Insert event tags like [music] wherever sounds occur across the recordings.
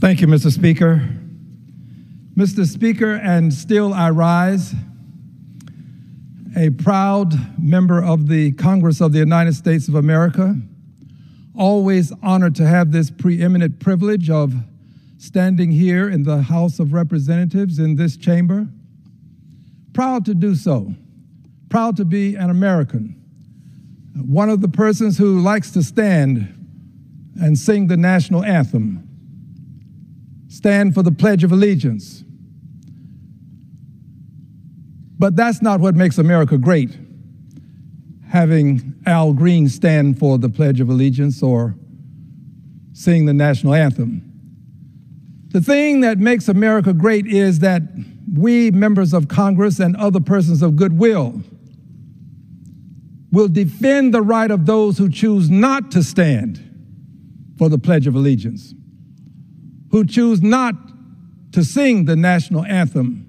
Thank you, Mr. Speaker. Mr. Speaker, and still I rise, a proud member of the Congress of the United States of America, always honored to have this preeminent privilege of standing here in the House of Representatives in this chamber. Proud to do so, proud to be an American, one of the persons who likes to stand and sing the national anthem stand for the Pledge of Allegiance. But that's not what makes America great, having Al Green stand for the Pledge of Allegiance or sing the national anthem. The thing that makes America great is that we, members of Congress and other persons of goodwill, will defend the right of those who choose not to stand for the Pledge of Allegiance who choose not to sing the national anthem,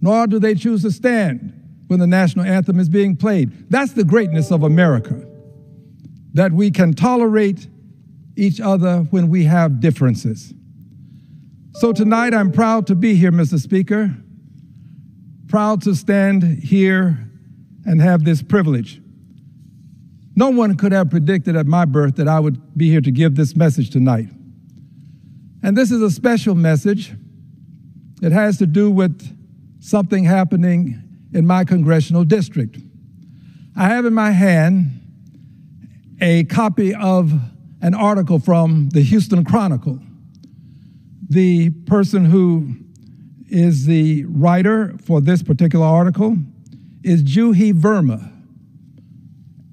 nor do they choose to stand when the national anthem is being played. That's the greatness of America, that we can tolerate each other when we have differences. So tonight I'm proud to be here, Mr. Speaker, proud to stand here and have this privilege. No one could have predicted at my birth that I would be here to give this message tonight. And this is a special message. It has to do with something happening in my congressional district. I have in my hand a copy of an article from the Houston Chronicle. The person who is the writer for this particular article is Juhi Verma,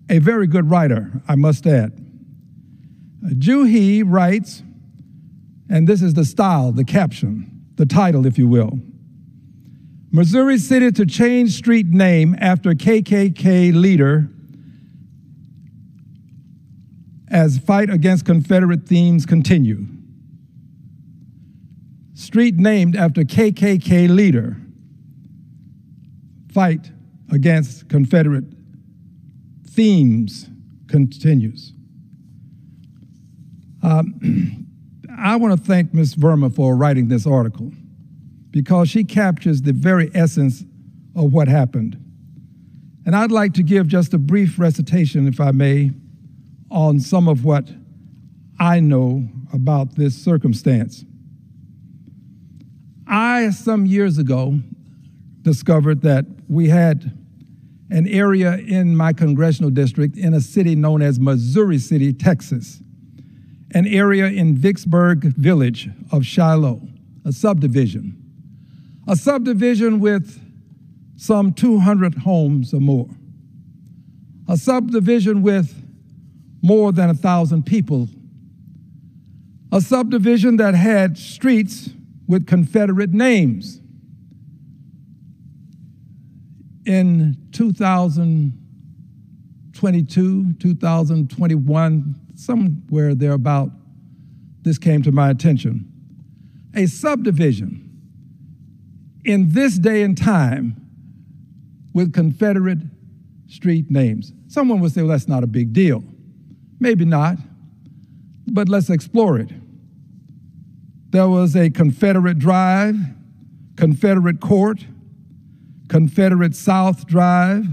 a very good writer, I must add. Juhi writes, and this is the style, the caption, the title, if you will. Missouri City to change street name after KKK leader as fight against Confederate themes continue. Street named after KKK leader. Fight against Confederate themes continues. Um, [clears throat] I want to thank Ms. Verma for writing this article because she captures the very essence of what happened. And I'd like to give just a brief recitation, if I may, on some of what I know about this circumstance. I, some years ago, discovered that we had an area in my congressional district in a city known as Missouri City, Texas an area in Vicksburg Village of Shiloh, a subdivision. A subdivision with some 200 homes or more. A subdivision with more than a thousand people. A subdivision that had streets with Confederate names. In 2022, 2021, somewhere thereabout, this came to my attention. A subdivision in this day and time with Confederate street names. Someone would say, well, that's not a big deal. Maybe not, but let's explore it. There was a Confederate Drive, Confederate Court, Confederate South Drive,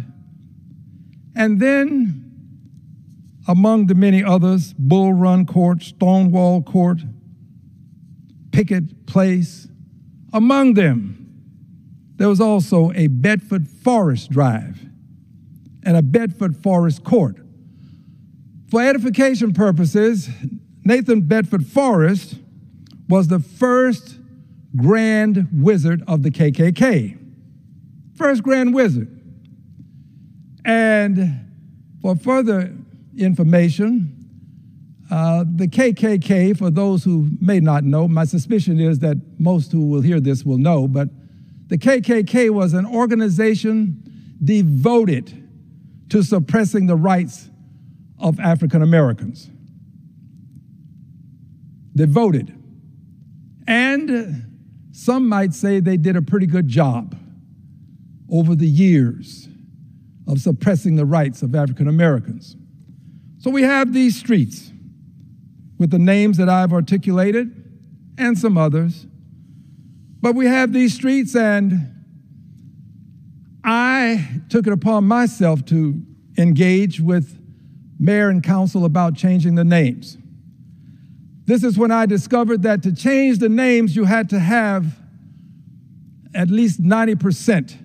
and then among the many others, Bull Run Court, Stonewall Court, Pickett Place. Among them, there was also a Bedford Forrest Drive and a Bedford Forrest Court. For edification purposes, Nathan Bedford Forrest was the first grand wizard of the KKK. First grand wizard. And for further information. Uh, the KKK, for those who may not know, my suspicion is that most who will hear this will know, but the KKK was an organization devoted to suppressing the rights of African Americans. Devoted. And some might say they did a pretty good job over the years of suppressing the rights of African Americans. So we have these streets with the names that I've articulated and some others. But we have these streets, and I took it upon myself to engage with mayor and council about changing the names. This is when I discovered that to change the names, you had to have at least 90%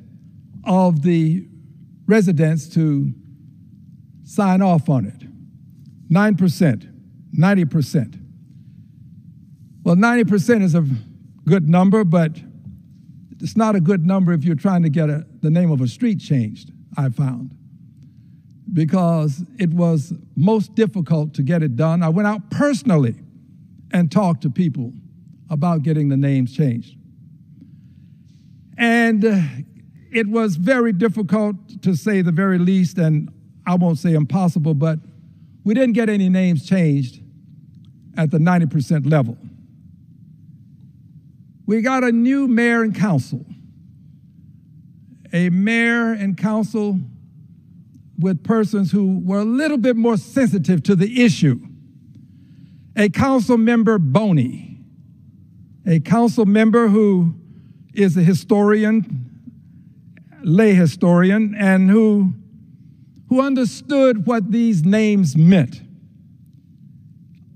of the residents to sign off on it. 9%, 90%. Well, 90% is a good number, but it's not a good number if you're trying to get a, the name of a street changed, I found, because it was most difficult to get it done. I went out personally and talked to people about getting the names changed. And uh, it was very difficult to say the very least, and I won't say impossible, but we didn't get any names changed at the 90% level. We got a new mayor and council, a mayor and council with persons who were a little bit more sensitive to the issue. A council member, Boney, a council member who is a historian, lay historian, and who, who understood what these names meant.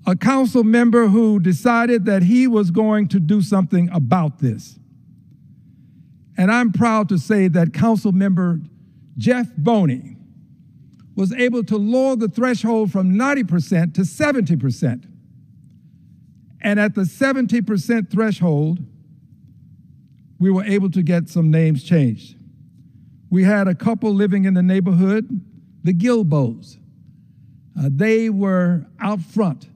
A council member who decided that he was going to do something about this. And I'm proud to say that council member Jeff Boney was able to lower the threshold from 90% to 70%. And at the 70% threshold, we were able to get some names changed. We had a couple living in the neighborhood, the Gilbos. Uh, they were out front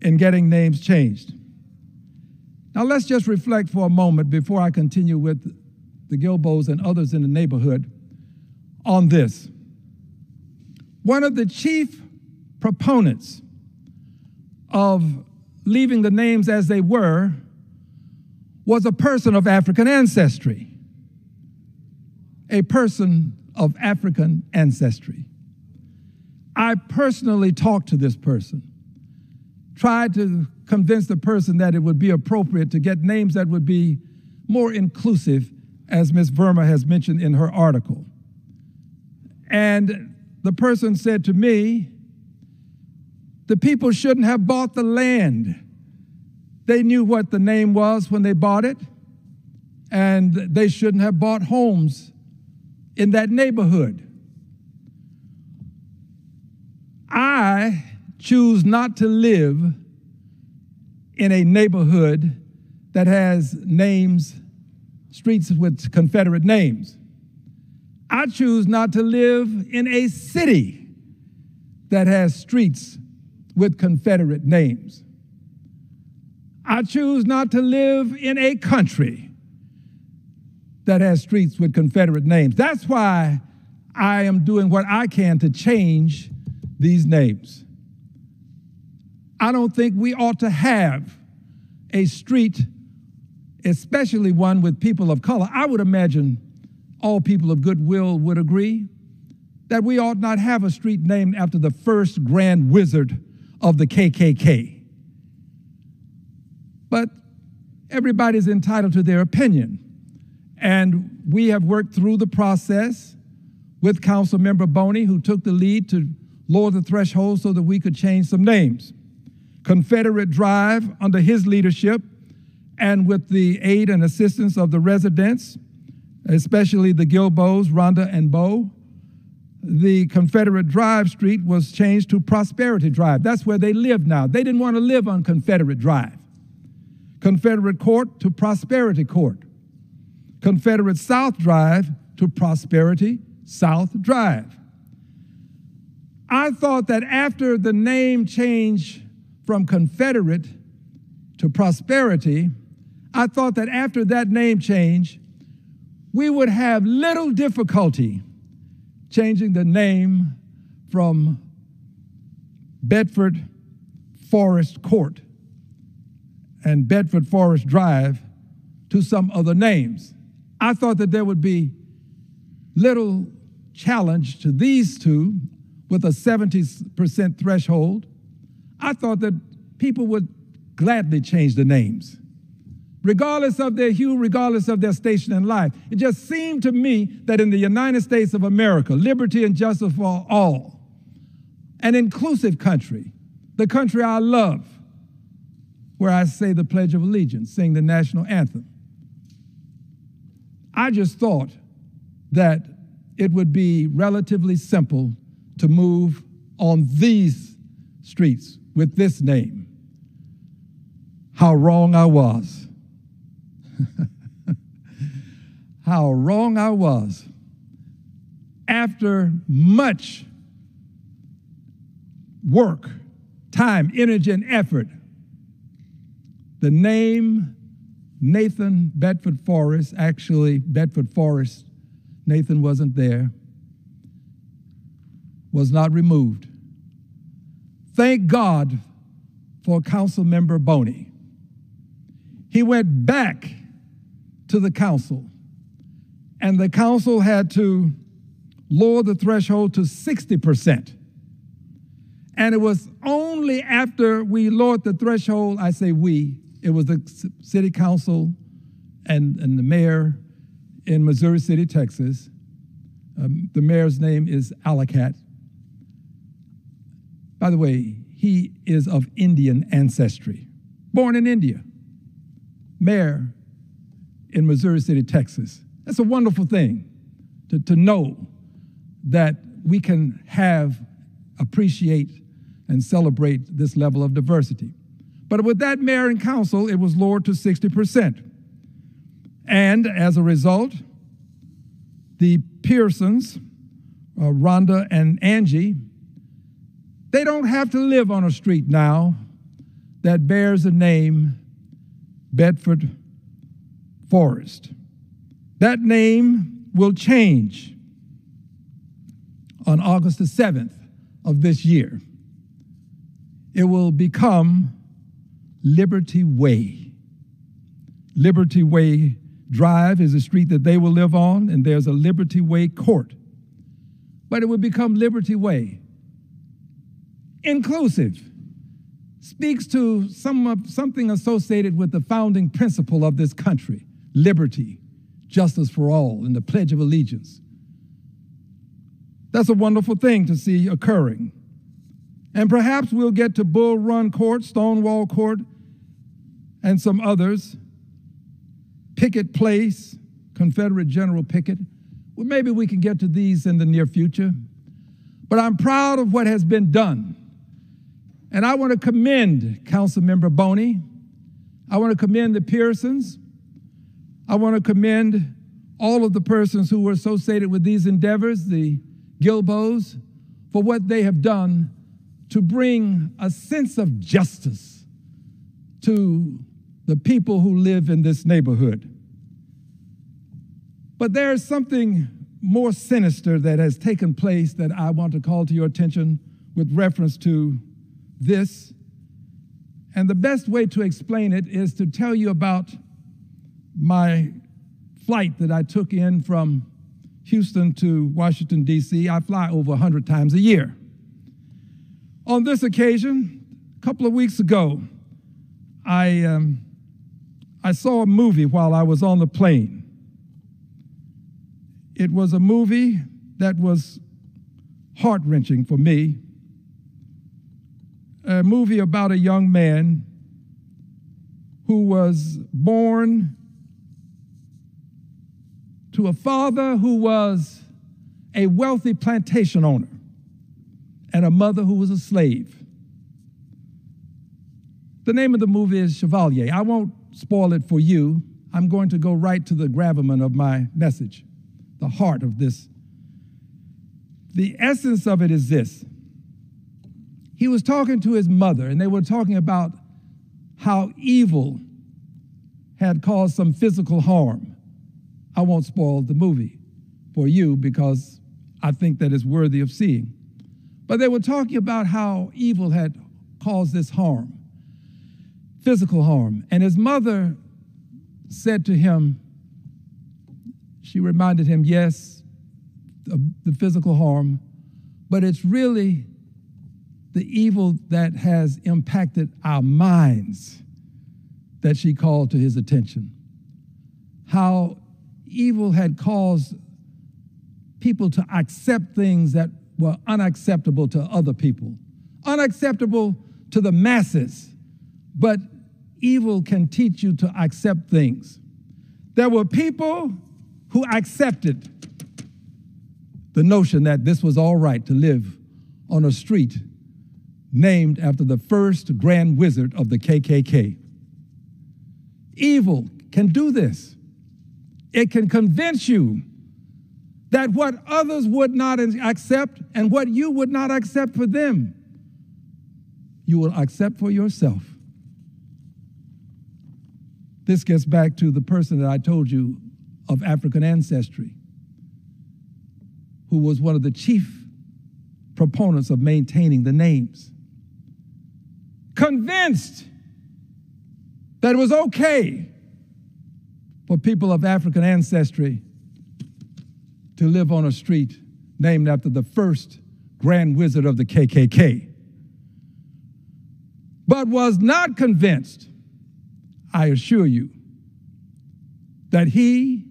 in getting names changed. Now, let's just reflect for a moment before I continue with the Gilbos and others in the neighborhood on this. One of the chief proponents of leaving the names as they were was a person of African ancestry. A person of African ancestry. I personally talked to this person, tried to convince the person that it would be appropriate to get names that would be more inclusive, as Ms. Verma has mentioned in her article. And the person said to me, the people shouldn't have bought the land they knew what the name was when they bought it, and they shouldn't have bought homes in that neighborhood. I choose not to live in a neighborhood that has names, streets with Confederate names. I choose not to live in a city that has streets with Confederate names. I choose not to live in a country that has streets with Confederate names. That's why I am doing what I can to change these names. I don't think we ought to have a street, especially one with people of color. I would imagine all people of goodwill would agree that we ought not have a street named after the first grand wizard of the KKK. But everybody's entitled to their opinion. And we have worked through the process with Council Member Boney, who took the lead to lower the threshold so that we could change some names. Confederate Drive, under his leadership, and with the aid and assistance of the residents, especially the Gilbos, Rhonda, and Bo, the Confederate Drive Street was changed to Prosperity Drive. That's where they live now. They didn't want to live on Confederate Drive. Confederate Court to Prosperity Court, Confederate South Drive to Prosperity South Drive. I thought that after the name change from Confederate to Prosperity, I thought that after that name change, we would have little difficulty changing the name from Bedford Forrest Court and Bedford Forrest Drive to some other names. I thought that there would be little challenge to these two with a 70% threshold. I thought that people would gladly change the names. regardless of their hue, regardless of their station in life. It just seemed to me that in the United States of America, liberty and justice for all, an inclusive country, the country I love, where I say the Pledge of Allegiance, sing the national anthem. I just thought that it would be relatively simple to move on these streets with this name. How wrong I was. [laughs] How wrong I was. After much work, time, energy, and effort, the name Nathan Bedford Forrest, actually, Bedford Forrest, Nathan wasn't there, was not removed. Thank God for Council Member Boney. He went back to the council, and the council had to lower the threshold to 60%. And it was only after we lowered the threshold, I say we, it was the city council and, and the mayor in Missouri City, Texas. Um, the mayor's name is Elackatt. By the way, he is of Indian ancestry, born in India. Mayor in Missouri City, Texas. That's a wonderful thing to, to know that we can have, appreciate, and celebrate this level of diversity. But with that mayor and council, it was lowered to 60%. And as a result, the Pearsons, uh, Rhonda and Angie, they don't have to live on a street now that bears the name Bedford Forrest. That name will change on August the 7th of this year. It will become Liberty Way. Liberty Way Drive is a street that they will live on, and there's a Liberty Way Court. But it will become Liberty Way. Inclusive speaks to some of, something associated with the founding principle of this country liberty, justice for all, and the Pledge of Allegiance. That's a wonderful thing to see occurring. And perhaps we'll get to Bull Run Court, Stonewall Court, and some others, Pickett Place, Confederate General Pickett. Well, maybe we can get to these in the near future. But I'm proud of what has been done. And I want to commend Councilmember Boney. I want to commend the Pearsons. I want to commend all of the persons who were associated with these endeavors, the Gilbos, for what they have done to bring a sense of justice to the people who live in this neighborhood. But there is something more sinister that has taken place that I want to call to your attention with reference to this. And the best way to explain it is to tell you about my flight that I took in from Houston to Washington, D.C. I fly over 100 times a year. On this occasion, a couple of weeks ago, I, um, I saw a movie while I was on the plane. It was a movie that was heart wrenching for me. A movie about a young man who was born to a father who was a wealthy plantation owner and a mother who was a slave. The name of the movie is Chevalier. I won't spoil it for you. I'm going to go right to the gravamen of my message, the heart of this. The essence of it is this. He was talking to his mother, and they were talking about how evil had caused some physical harm. I won't spoil the movie for you because I think that it's worthy of seeing. But they were talking about how evil had caused this harm, physical harm. And his mother said to him, she reminded him, yes, the physical harm, but it's really the evil that has impacted our minds that she called to his attention. How evil had caused people to accept things that were unacceptable to other people, unacceptable to the masses, but evil can teach you to accept things. There were people who accepted the notion that this was all right to live on a street named after the first grand wizard of the KKK. Evil can do this. It can convince you that what others would not accept and what you would not accept for them, you will accept for yourself. This gets back to the person that I told you of African ancestry, who was one of the chief proponents of maintaining the names. Convinced that it was okay for people of African ancestry to live on a street named after the first grand wizard of the KKK, but was not convinced, I assure you, that he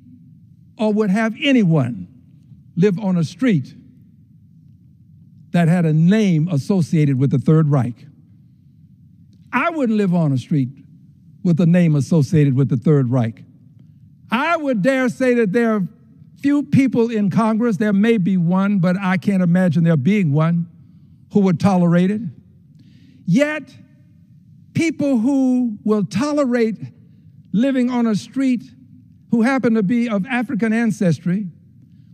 or would have anyone live on a street that had a name associated with the Third Reich. I wouldn't live on a street with a name associated with the Third Reich. I would dare say that there are few people in Congress, there may be one, but I can't imagine there being one who would tolerate it. Yet, people who will tolerate living on a street who happen to be of African ancestry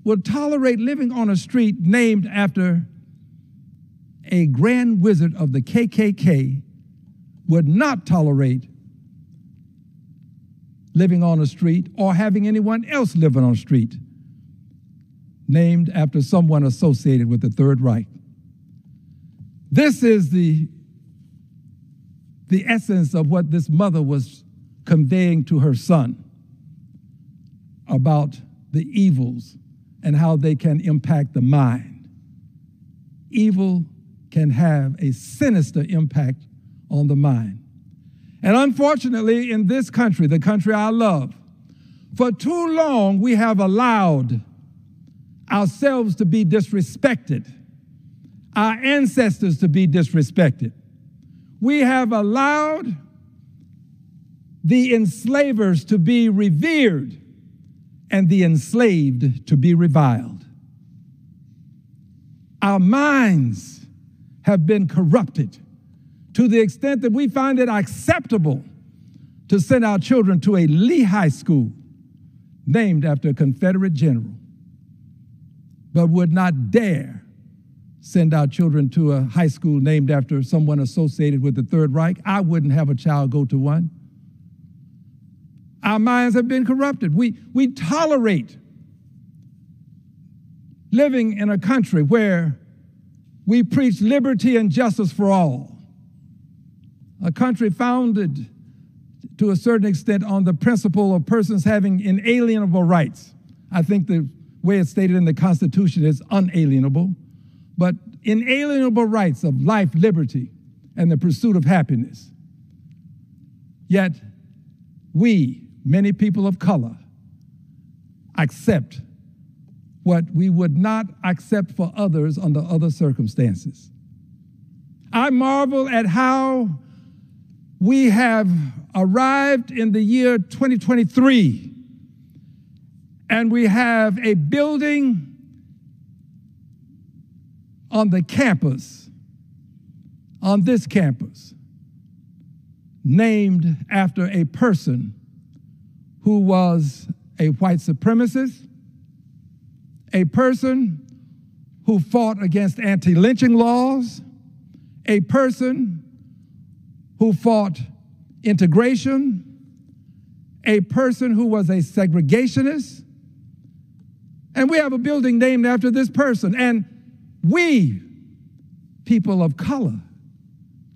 will tolerate living on a street named after a grand wizard of the KKK would not tolerate living on a street or having anyone else living on a street named after someone associated with the Third Reich. This is the, the essence of what this mother was conveying to her son about the evils and how they can impact the mind. Evil can have a sinister impact on the mind. And unfortunately, in this country, the country I love, for too long we have allowed ourselves to be disrespected, our ancestors to be disrespected. We have allowed the enslavers to be revered and the enslaved to be reviled. Our minds have been corrupted to the extent that we find it acceptable to send our children to a Lehigh school named after a Confederate general, but would not dare send our children to a high school named after someone associated with the Third Reich. I wouldn't have a child go to one. Our minds have been corrupted. We, we tolerate living in a country where we preach liberty and justice for all. A country founded to a certain extent on the principle of persons having inalienable rights. I think the way it's stated in the Constitution is unalienable, but inalienable rights of life, liberty, and the pursuit of happiness. Yet, we, many people of color, accept what we would not accept for others under other circumstances. I marvel at how we have arrived in the year 2023 and we have a building on the campus, on this campus, named after a person who was a white supremacist, a person who fought against anti lynching laws, a person who fought integration, a person who was a segregationist, and we have a building named after this person. And we, people of color,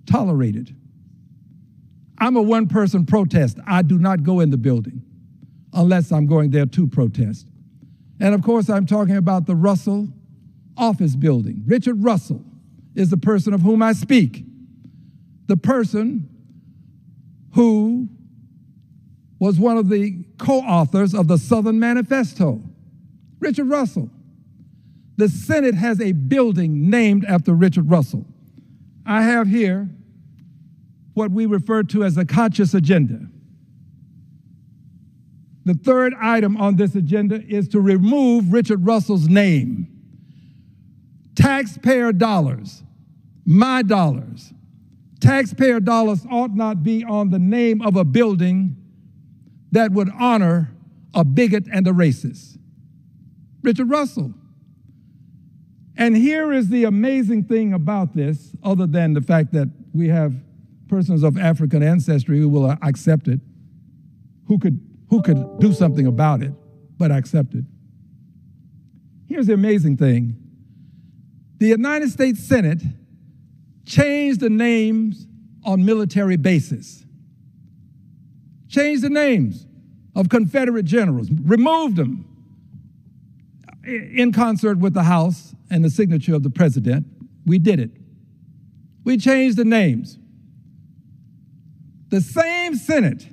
tolerated. I'm a one person protest. I do not go in the building unless I'm going there to protest. And of course, I'm talking about the Russell office building. Richard Russell is the person of whom I speak. The person who was one of the co authors of the Southern Manifesto. Richard Russell. The Senate has a building named after Richard Russell. I have here what we refer to as a conscious agenda. The third item on this agenda is to remove Richard Russell's name. Taxpayer dollars, my dollars, taxpayer dollars ought not be on the name of a building that would honor a bigot and a racist. Richard Russell. And here is the amazing thing about this, other than the fact that we have persons of African ancestry who will accept it, who could, who could do something about it, but accept it. Here's the amazing thing the United States Senate changed the names on military bases, Change the names of Confederate generals, removed them in concert with the House and the signature of the president. We did it. We changed the names the same Senate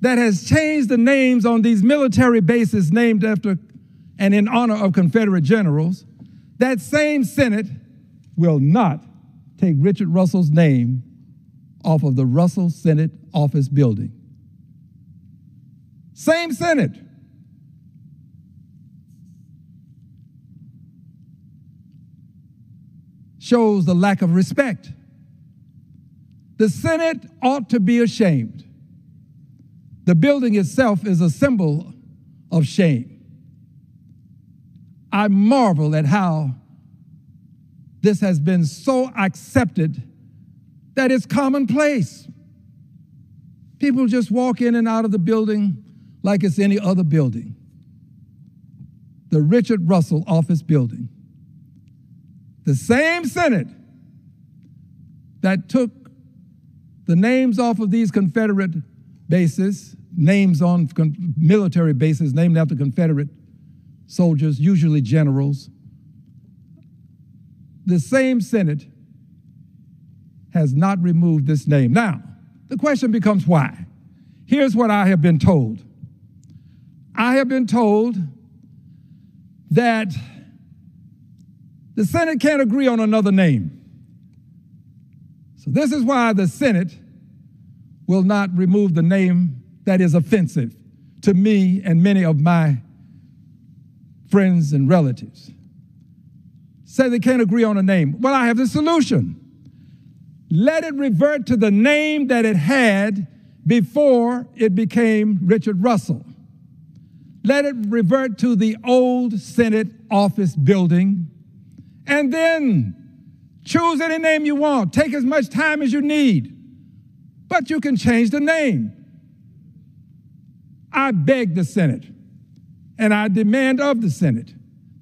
that has changed the names on these military bases named after and in honor of Confederate generals, that same Senate will not take Richard Russell's name off of the Russell Senate office building. Same Senate. Shows the lack of respect the Senate ought to be ashamed. The building itself is a symbol of shame. I marvel at how this has been so accepted that it's commonplace. People just walk in and out of the building like it's any other building. The Richard Russell Office Building. The same Senate that took the names off of these Confederate bases, names on military bases named after Confederate soldiers, usually generals. The same Senate has not removed this name. Now, the question becomes why? Here's what I have been told I have been told that the Senate can't agree on another name. So, this is why the Senate will not remove the name that is offensive to me and many of my friends and relatives. Say they can't agree on a name. Well, I have the solution. Let it revert to the name that it had before it became Richard Russell. Let it revert to the old Senate office building. And then Choose any name you want. Take as much time as you need. But you can change the name. I beg the Senate and I demand of the Senate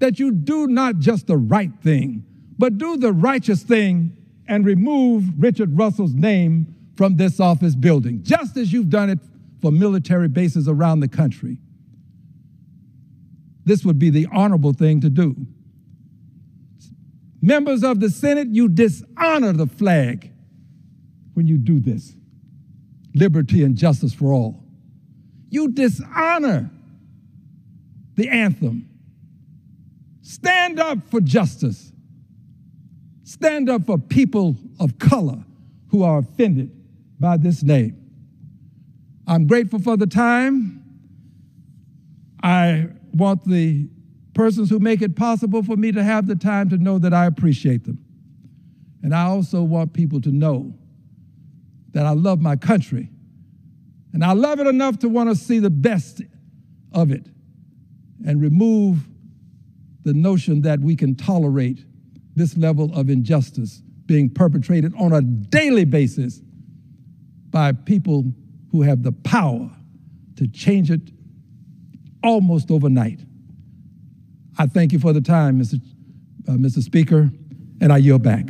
that you do not just the right thing, but do the righteous thing and remove Richard Russell's name from this office building, just as you've done it for military bases around the country. This would be the honorable thing to do. Members of the Senate, you dishonor the flag when you do this. Liberty and justice for all. You dishonor the anthem. Stand up for justice. Stand up for people of color who are offended by this name. I'm grateful for the time. I want the persons who make it possible for me to have the time to know that I appreciate them. And I also want people to know that I love my country. And I love it enough to want to see the best of it and remove the notion that we can tolerate this level of injustice being perpetrated on a daily basis by people who have the power to change it almost overnight. I thank you for the time, Mr. Uh, Mr. Speaker, and I yield back.